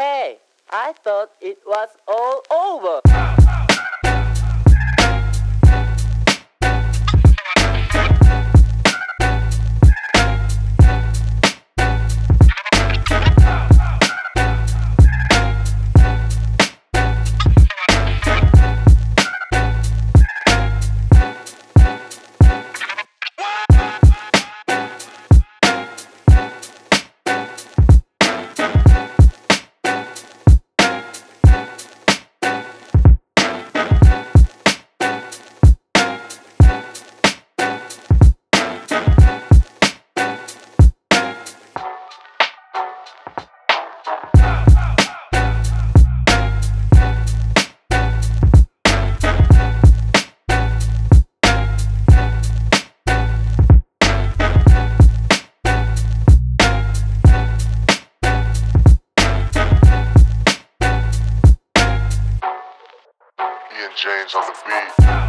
Hey, I thought it was all over. James on the beat.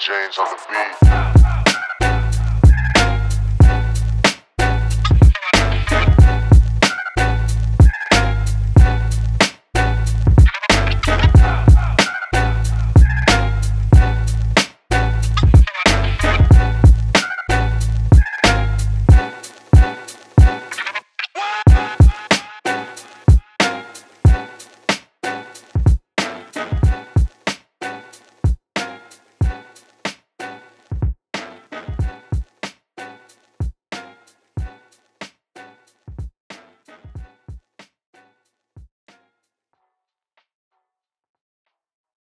James on the beat.